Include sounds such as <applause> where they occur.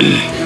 Mm-hmm. <clears throat>